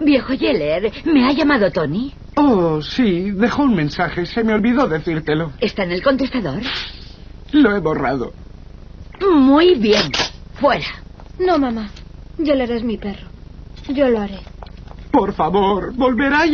Viejo Yeller, ¿me ha llamado Tony? Oh, sí, dejó un mensaje. Se me olvidó decírtelo. ¿Está en el contestador? Lo he borrado. Muy bien. Fuera. No, mamá. Yeller es mi perro. Yo lo haré. Por favor, volverá